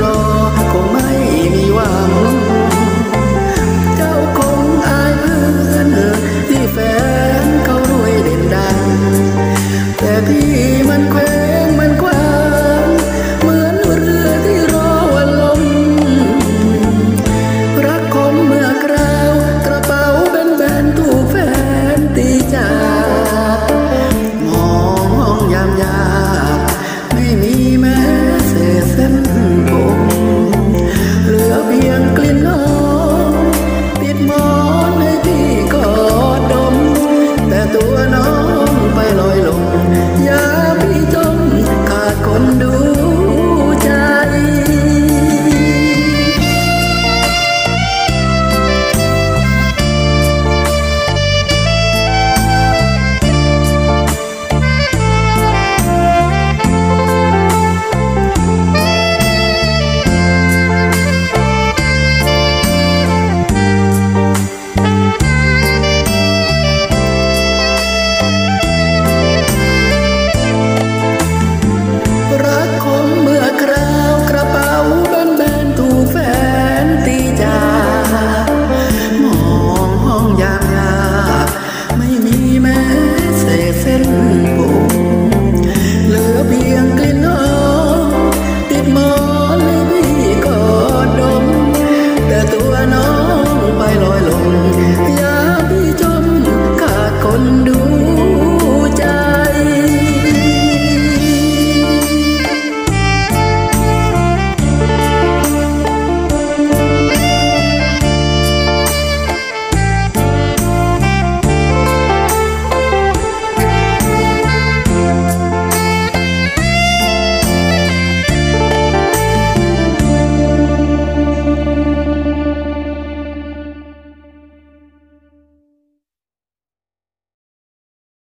รอก็ไม่มีหวัง เจ้าคงอายเพื่อนที่แฟนเขารวยเด่นดัง แต่พี่มันแคว bien clean up.